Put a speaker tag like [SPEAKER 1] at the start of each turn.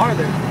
[SPEAKER 1] are there.